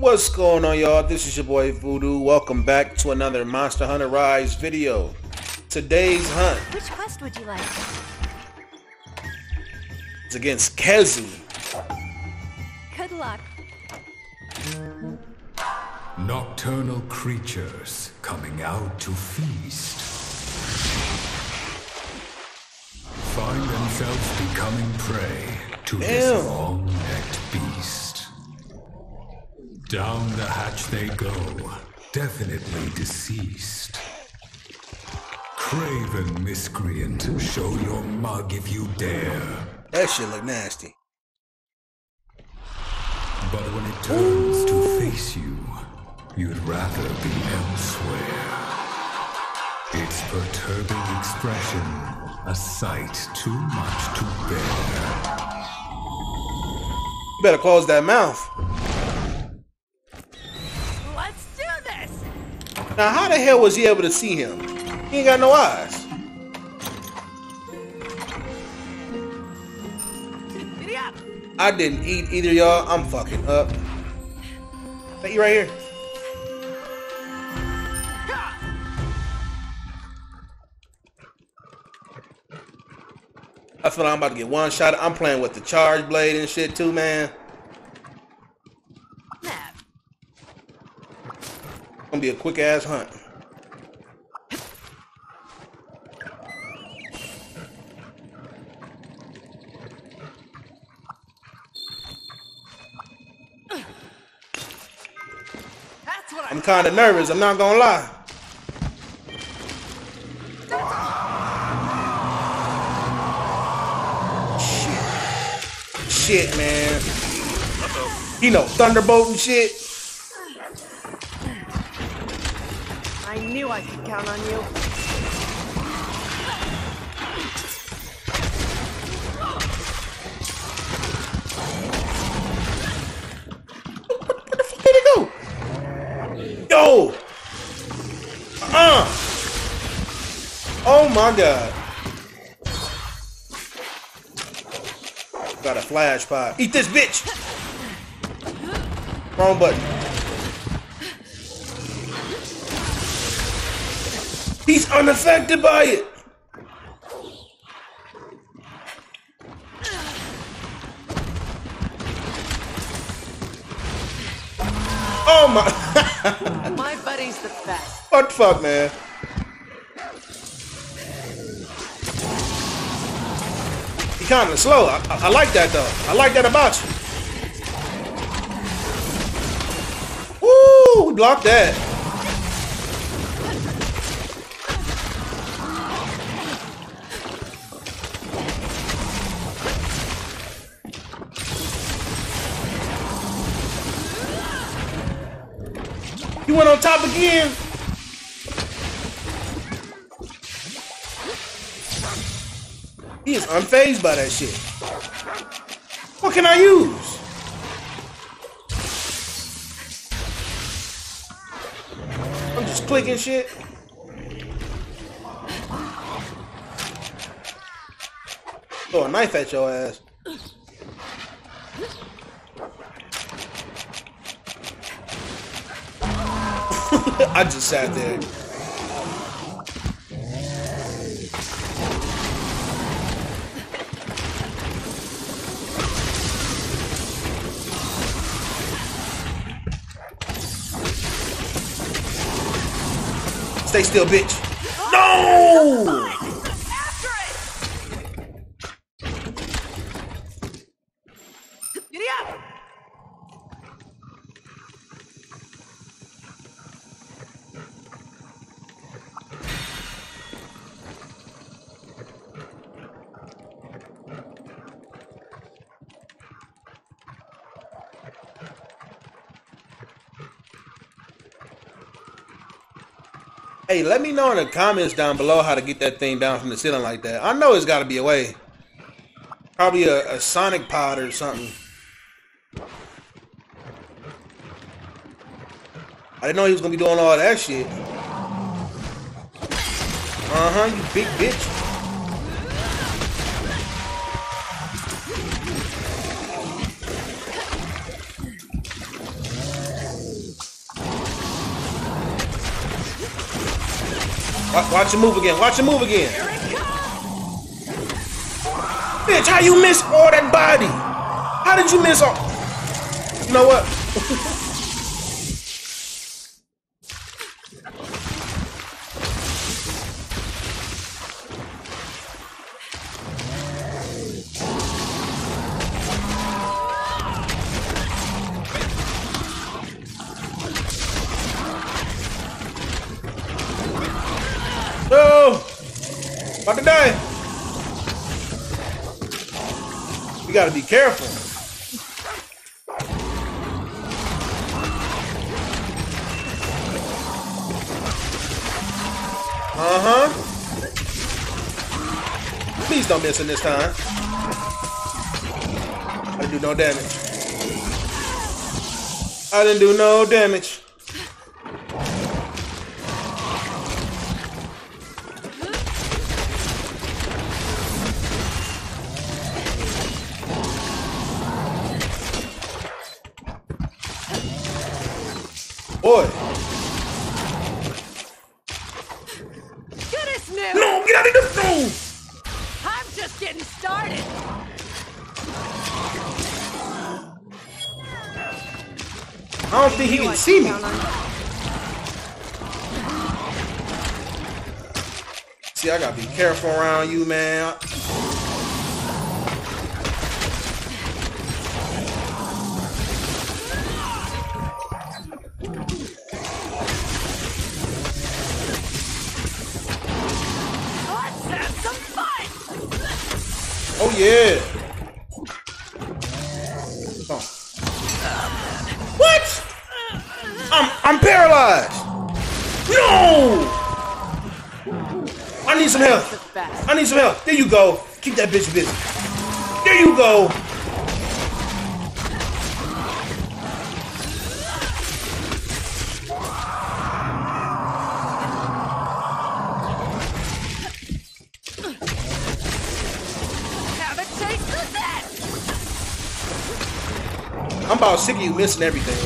What's going on, y'all? This is your boy VuDu. Welcome back to another Monster Hunter Rise video. Today's hunt Which quest would you like? It's against Khezu. Good luck. Nocturnal creatures coming out to feast. Find themselves becoming prey to this long-necked beast. Down the hatch they go, definitely deceased. Craven miscreant, show your mug if you dare. That shit look nasty. But when it turns to face you, you'd rather be elsewhere. Its perturbing expression, a sight too much to bear. You better close that mouth. Now, how the hell was he able to see him? He ain't got no eyes. I didn't eat either, y'all. I'm fucking up. Hey, you right here. I feel like I'm about to get one shot. I'm playing with the charge blade and shit too, man. Gonna be a quick ass hunt. I'm kind of nervous. I'm not gonna lie. Shit, shit, man. You know, thunderbolt and shit. I knew I could count on you. Where'd it go? Yo! Uh! Oh my god. Got a flash pot. Eat this bitch! Wrong button. He's unaffected by it! Oh my... My buddy's the best. What the fuck, man? He kind of slow. I, I, I like that though. I like that about you. Woo! We blocked that. Again. He is unfazed by that shit. What can I use? I'm just clicking shit. Throw a knife at your ass. I just sat there. Stay still, bitch. No! Hey, let me know in the comments down below how to get that thing down from the ceiling like that. I know it's got to be a way. Probably a, a sonic pod or something. I didn't know he was gonna be doing all that shit. Uh huh, you big bitch. Watch him move again. Watch him move again. Bitch, how you miss all that body? How did you miss all? You know what? About to die. You gotta be careful. Uh-huh. Please don't miss him this time. I didn't do no damage. I didn't do no damage. Boy. Goodness new! No, get out of the room! I'm just getting started! I don't think he can see me. count on you. See, I gotta be careful around you, man. Yeah. Oh. What? I'm I'm paralyzed. No! I need some help. I need some help. There you go. Keep that bitch busy. There you go. I'm about sick of you missing everything.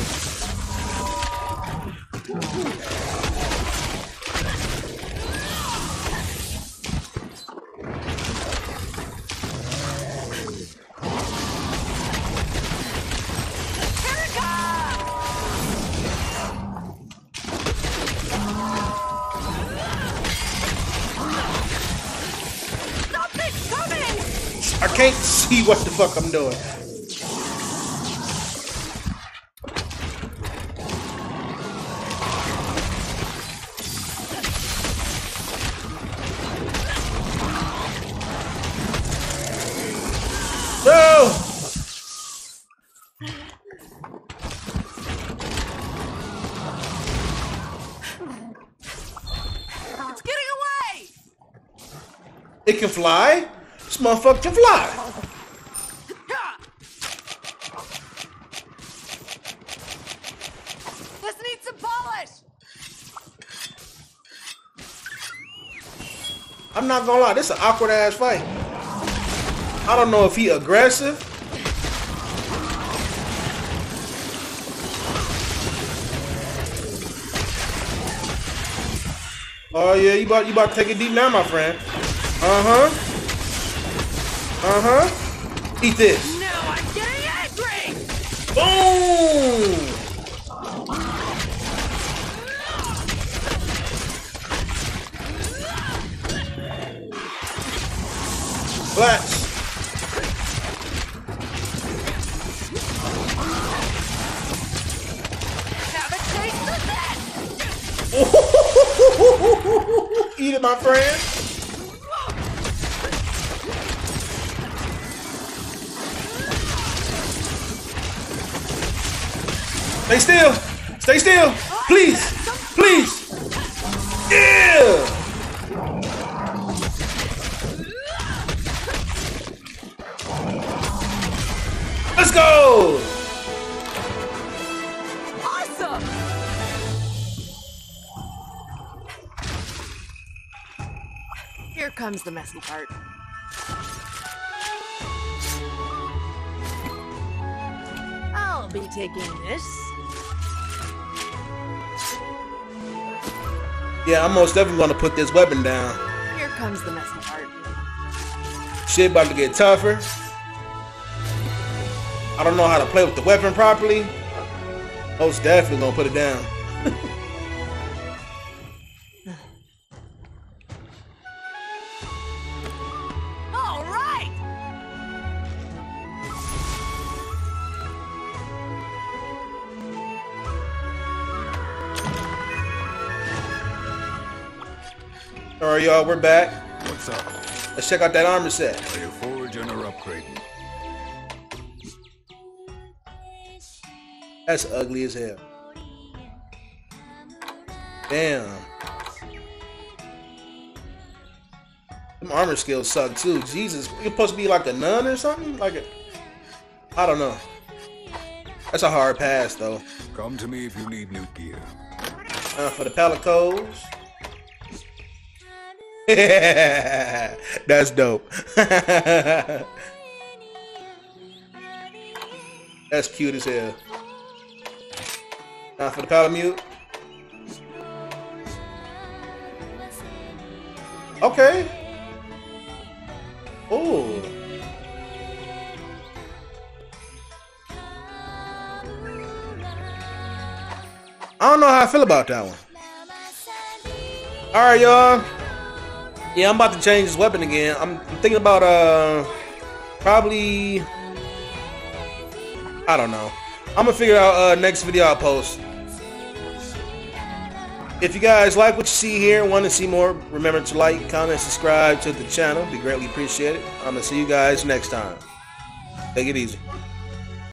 Here it comes! Something's coming! I can't see what the fuck I'm doing. It's getting away! It can fly? This motherfucker can fly. Ha! This needs some polish! I'm not gonna lie, this is an awkward ass fight. I don't know if he aggressive. Oh yeah, you about you about to take it deep now, my friend. Uh-huh. Uh-huh. Eat this. Eat it, my friend. Stay still. Stay still. Please. Please. Yeah. Let's go. Comes the messy part. I'll be taking this. Yeah, I'm most definitely gonna put this weapon down. Here comes the messy part. Shit about to get tougher. I don't know how to play with the weapon properly. Most definitely gonna put it down. Alright, y'all, we're back. What's up? Let's check out that armor set. Are you foraging or upgrading? That's ugly as hell. Damn. Them armor skills suck too. Jesus, you're supposed to be like a nun or something? Like a, I don't know. That's a hard pass though. Come to me if you need new gear. Uh, for the palicos. That's dope. That's cute as hell. Now for the palamute. Okay. Oh. I don't know how I feel about that one. All right, y'all. Yeah, I'm about to change this weapon again. I'm, thinking about uh probably I don't know. I'm gonna figure out uh next video I'll post. If you guys like what you see here and want to see more, remember to like, comment, subscribe to the channel. Be greatly appreciated. I'm gonna see you guys next time. Take it easy.